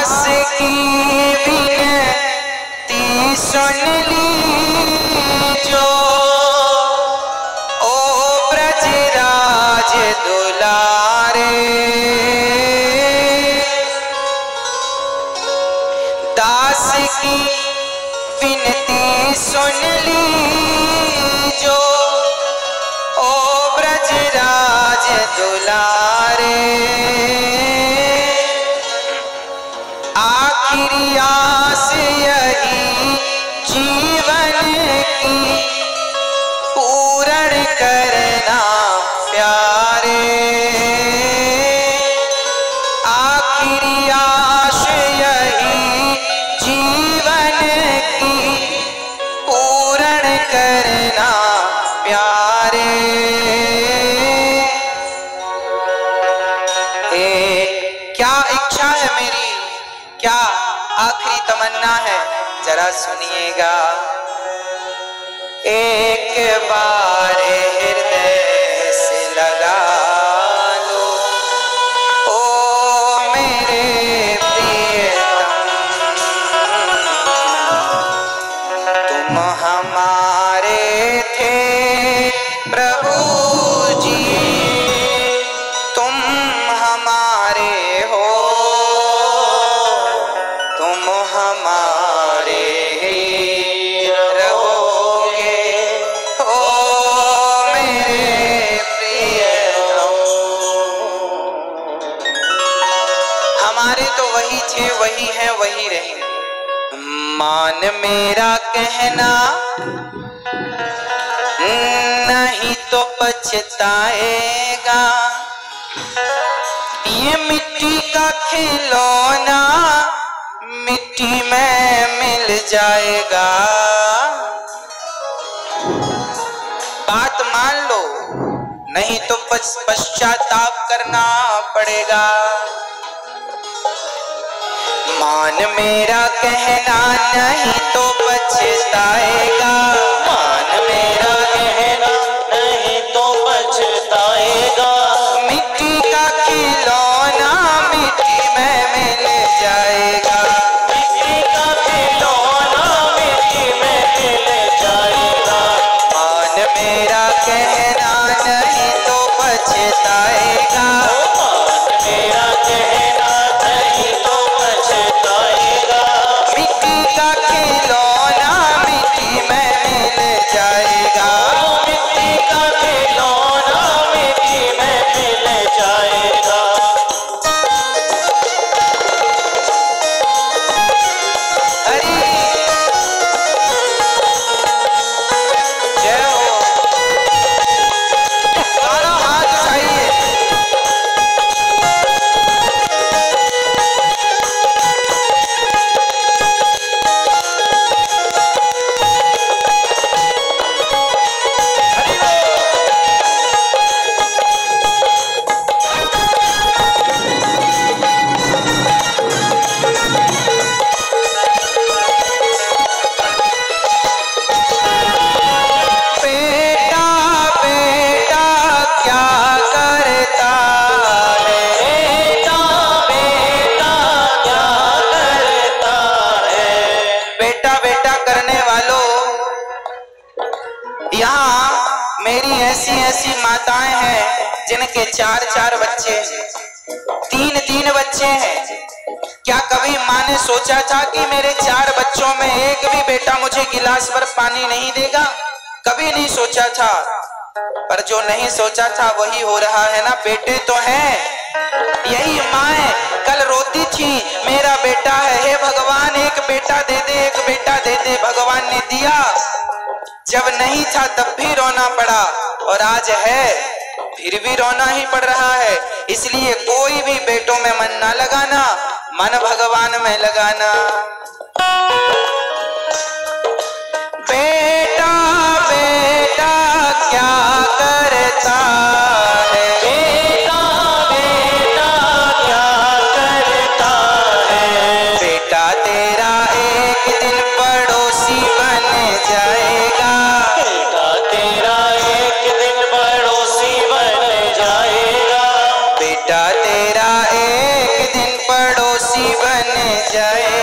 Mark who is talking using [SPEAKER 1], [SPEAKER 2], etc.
[SPEAKER 1] दास की विनती सुन ली जो ओ ब्रजराज दुलारे दास की विनती सुन ली जो ओ ब्रजराज दुलारे। आखिरी आस यही जीवन की पूरण करना प्यारे। जरा सुनिएगा। एक बार हृदय वही थे, वही हैं, वही रहेंगे मान मेरा कहना, नहीं तो पछताएगा। ये मिट्टी का खिलौना, मिट्टी में मिल जाएगा। बात मान लो, नहीं तो पश्चाताप करना पड़ेगा। मान मेरा कहना नहीं मेरी ऐसी ऐसी माताएँ हैं जिनके चार चार बच्चे, तीन तीन बच्चे हैं। क्या कभी माँ ने सोचा था कि मेरे चार बच्चों में एक भी बेटा मुझे गिलास भर पानी नहीं देगा? कभी नहीं सोचा था। पर जो नहीं सोचा था, वही हो रहा है ना, बेटे तो हैं। यही माँ कल रोती थी, मेरा बेटा है। हे भगवान, एक बेटा दे दे, एक बेटा दे दे, भगवान ने दिया। जब नहीं था तब भी रोना पड़ा और आज है फिर भी रोना ही पड़ रहा है। इसलिए कोई भी बेटों में मन ना लगाना मन भगवान में लगाना। बेटा बेटा क्या करता तेरा एक दिन पड़ोसी बन जाए। trái